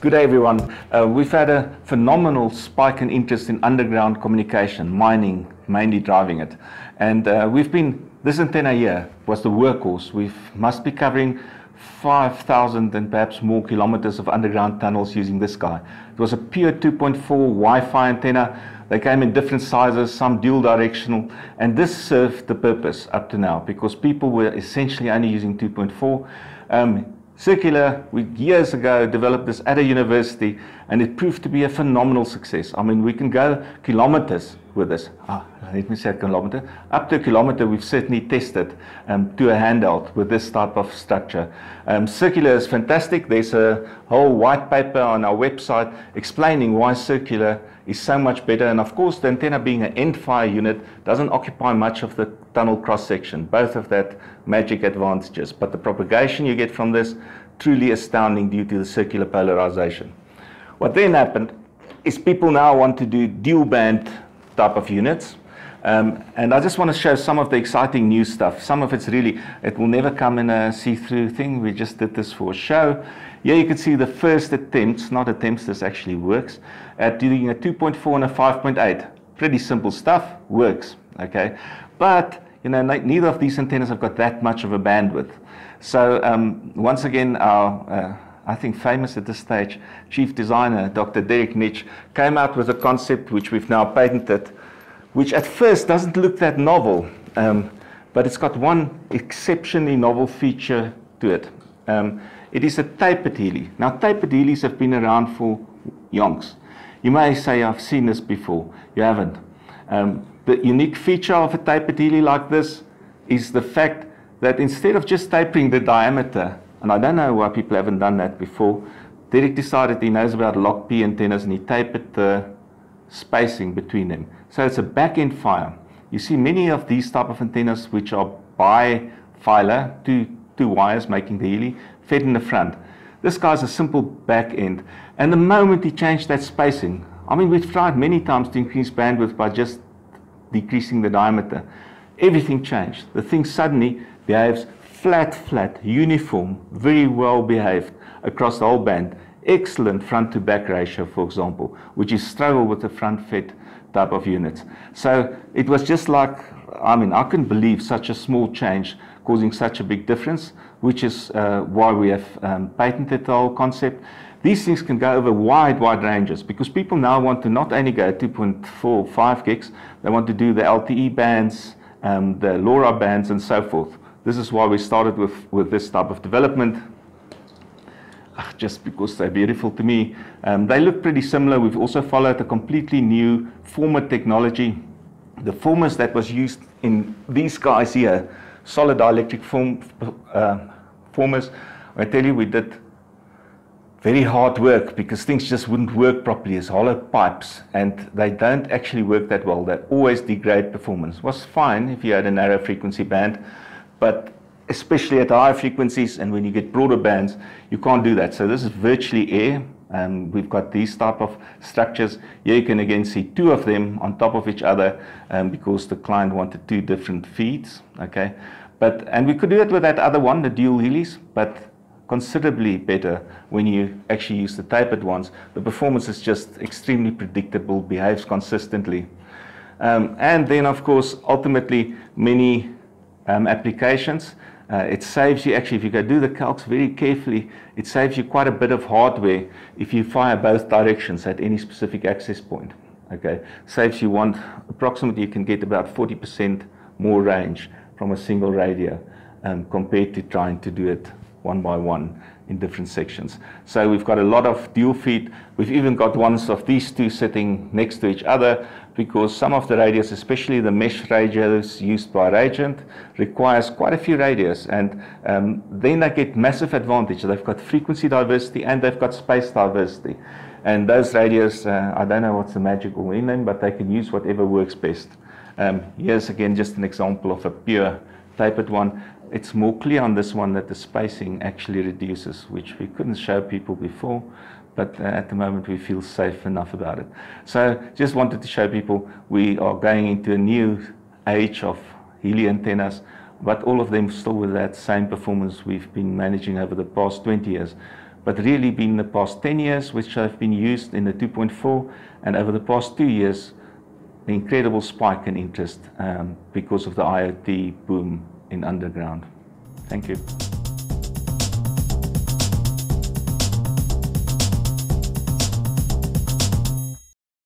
Good day, everyone. Uh, we've had a phenomenal spike in interest in underground communication, mining mainly driving it. And uh, we've been, this antenna here was the workhorse. We must be covering 5,000 and perhaps more kilometers of underground tunnels using this guy. It was a pure 2.4 Wi-Fi antenna. They came in different sizes, some dual directional, and this served the purpose up to now because people were essentially only using 2.4. Um, Circular, we years ago developed this at a university and it proved to be a phenomenal success. I mean, we can go kilometers with this. Ah, let me say a kilometer. Up to a kilometer, we've certainly tested um, to a handheld with this type of structure. Um, circular is fantastic. There's a whole white paper on our website explaining why circular is so much better. And of course, the antenna being an end fire unit doesn't occupy much of the tunnel cross section. Both of that magic advantages. But the propagation you get from this, truly astounding due to the circular polarization. What then happened is people now want to do dual band type of units. Um, and I just want to show some of the exciting new stuff. Some of it's really, it will never come in a see-through thing. We just did this for a show. Here you can see the first attempts, not attempts, this actually works, at doing a 2.4 and a 5.8. Pretty simple stuff, works, okay? But, you know, neither of these antennas have got that much of a bandwidth. So um, once again, our, uh, I think famous at this stage, chief designer, Dr. Derek Nitsch, came out with a concept which we've now patented, which at first doesn't look that novel, um, but it's got one exceptionally novel feature to it. Um, it is a tapered Healy. Now, tapered Healys have been around for yonks. You may say, I've seen this before. You haven't. Um, the unique feature of a tapered HELI like this is the fact that instead of just tapering the diameter, and I don't know why people haven't done that before, Derek decided he knows about log P antennas and he tapered the spacing between them. So it's a back-end fire. You see many of these type of antennas which are bifilar, two, two wires making the HELI, fed in the front. This guy's a simple back end. And the moment he changed that spacing, I mean, we've tried many times to increase bandwidth by just decreasing the diameter. Everything changed. The thing suddenly behaves flat, flat, uniform, very well behaved across the whole band. Excellent front to back ratio, for example, which is struggle with the front fed type of units. So it was just like, I mean, I couldn't believe such a small change causing such a big difference, which is uh, why we have um, patented the whole concept. These things can go over wide, wide ranges because people now want to not only go 2.4, 5 gigs, they want to do the LTE bands, um, the LoRa bands, and so forth. This is why we started with, with this type of development. Ah, just because they're beautiful to me. Um, they look pretty similar. We've also followed a completely new former technology. The formers that was used in these guys here solid dielectric form, uh, formers. I tell you, we did very hard work because things just wouldn't work properly as hollow pipes and they don't actually work that well. They always degrade performance. Was fine if you had a narrow frequency band, but especially at higher frequencies and when you get broader bands, you can't do that. So this is virtually air. Um, we've got these type of structures. Here you can again see two of them on top of each other um, because the client wanted two different feeds. Okay, but and we could do it with that other one, the dual HELIs, but considerably better when you actually use the tapered ones. The performance is just extremely predictable, behaves consistently. Um, and then, of course, ultimately, many um, applications. Uh, it saves you, actually, if you go do the calcs very carefully, it saves you quite a bit of hardware if you fire both directions at any specific access point. Okay, saves you one, approximately you can get about 40% more range from a single radio um, compared to trying to do it one by one in different sections. So we've got a lot of dual feed. We've even got ones of these two sitting next to each other because some of the radios, especially the mesh radios used by Rajant, requires quite a few radios and um, then they get massive advantage. They've got frequency diversity and they've got space diversity. And those radios, uh, I don't know what's the magical in them, but they can use whatever works best. Um, here's again just an example of a pure tapered one. It's more clear on this one that the spacing actually reduces, which we couldn't show people before, but uh, at the moment we feel safe enough about it. So just wanted to show people we are going into a new age of Healy antennas, but all of them still with that same performance we've been managing over the past 20 years, but really been the past 10 years which have been used in the 2.4 and over the past two years incredible spike in interest um, because of the IoT boom in underground. Thank you.